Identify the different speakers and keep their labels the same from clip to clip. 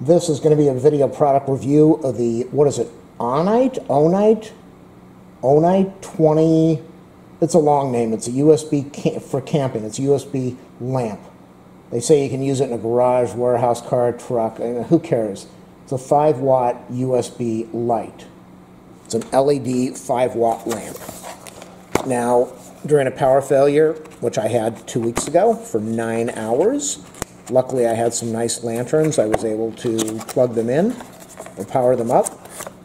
Speaker 1: This is going to be a video product review of the, what is it, Onite? Onite? Onite 20, it's a long name. It's a USB cam for camping. It's a USB lamp. They say you can use it in a garage, warehouse, car, truck. Eh, who cares? It's a 5 watt USB light. It's an LED 5 watt lamp. Now, during a power failure, which I had two weeks ago for nine hours, Luckily, I had some nice lanterns. I was able to plug them in or power them up.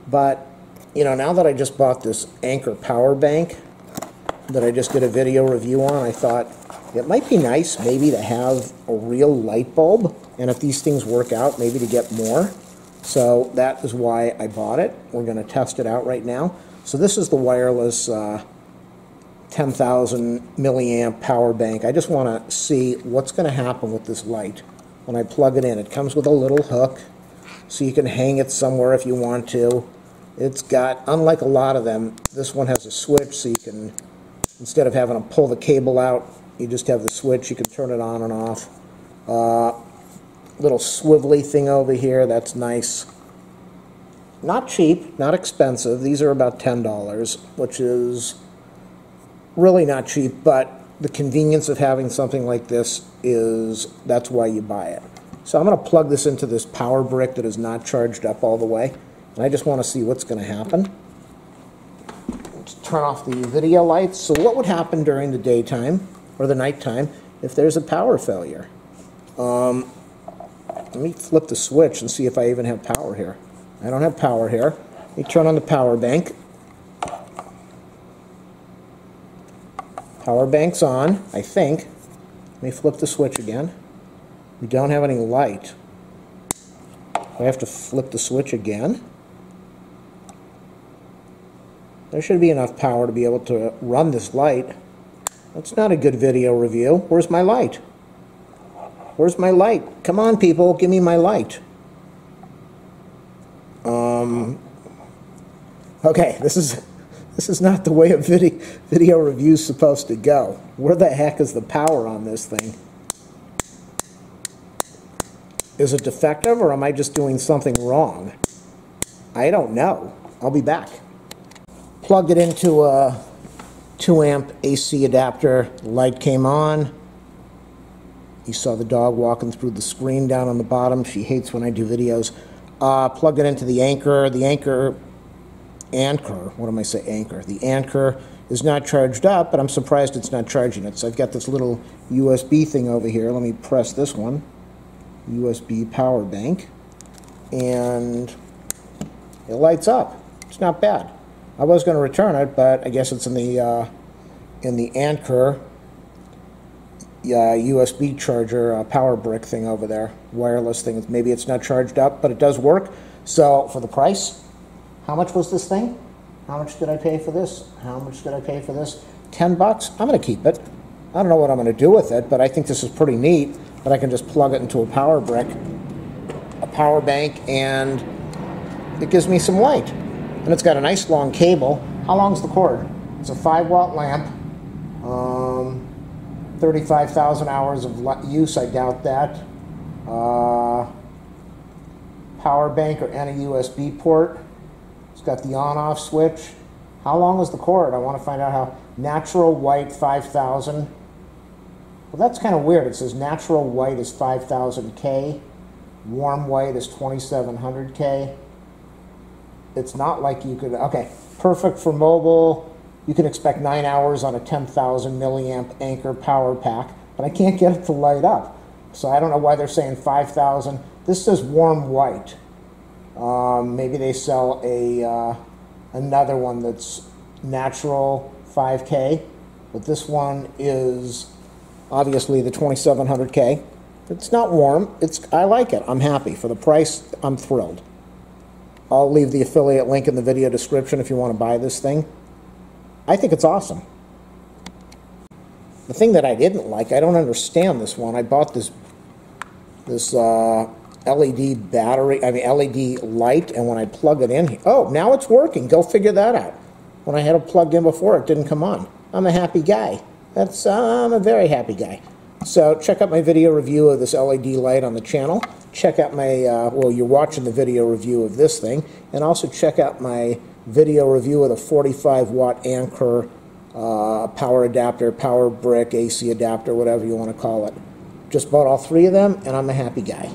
Speaker 1: But, you know, now that I just bought this Anker power bank that I just did a video review on, I thought it might be nice maybe to have a real light bulb. And if these things work out, maybe to get more. So that is why I bought it. We're going to test it out right now. So this is the wireless uh, 10,000 milliamp power bank. I just want to see what's going to happen with this light when I plug it in. It comes with a little hook so you can hang it somewhere if you want to. It's got, unlike a lot of them, this one has a switch so you can, instead of having to pull the cable out, you just have the switch. You can turn it on and off. Uh, little swivelly thing over here, that's nice. Not cheap, not expensive. These are about $10, which is really not cheap, but the convenience of having something like this is that's why you buy it. So I'm going to plug this into this power brick that is not charged up all the way. And I just want to see what's going to happen. Let's turn off the video lights. So what would happen during the daytime or the nighttime if there's a power failure? Um, let me flip the switch and see if I even have power here. I don't have power here. Let me turn on the power bank. Power bank's on, I think. Let me flip the switch again. We don't have any light. I have to flip the switch again. There should be enough power to be able to run this light. That's not a good video review. Where's my light? Where's my light? Come on, people, give me my light. Um, okay, this is this is not the way a video, video review is supposed to go. Where the heck is the power on this thing? Is it defective or am I just doing something wrong? I don't know. I'll be back. Plugged it into a 2 amp AC adapter. Light came on. You saw the dog walking through the screen down on the bottom. She hates when I do videos. Uh, plugged it into the Anker. The Anker Anker, what am I say, anchor? The Anker is not charged up, but I'm surprised it's not charging it. So I've got this little USB thing over here. Let me press this one, USB power bank, and it lights up. It's not bad. I was going to return it, but I guess it's in the uh, in the Anker uh, USB charger uh, power brick thing over there, wireless thing. Maybe it's not charged up, but it does work. So for the price, how much was this thing? How much did I pay for this? How much did I pay for this? 10 bucks? I'm going to keep it. I don't know what I'm going to do with it, but I think this is pretty neat that I can just plug it into a power brick, a power bank, and it gives me some light. And it's got a nice long cable. How long's the cord? It's a 5 watt lamp. Um, 35,000 hours of use, I doubt that. Uh, power bank or any USB port got the on-off switch. How long is the cord? I want to find out how natural white 5000. Well, that's kind of weird. It says natural white is 5000K. Warm white is 2700K. It's not like you could, okay, perfect for mobile. You can expect nine hours on a 10,000 milliamp Anker power pack, but I can't get it to light up. So I don't know why they're saying 5,000. This says warm white. Um, maybe they sell a uh, another one that's natural 5K, but this one is obviously the 2700K. It's not warm. It's I like it. I'm happy for the price. I'm thrilled. I'll leave the affiliate link in the video description if you want to buy this thing. I think it's awesome. The thing that I didn't like, I don't understand this one. I bought this this uh, LED battery, I mean LED light, and when I plug it in, oh, now it's working. Go figure that out. When I had it plugged in before, it didn't come on. I'm a happy guy. That's I'm a very happy guy. So check out my video review of this LED light on the channel. Check out my, uh, well, you're watching the video review of this thing, and also check out my video review of the 45 watt Anker uh, power adapter, power brick, AC adapter, whatever you want to call it. Just bought all three of them, and I'm a happy guy.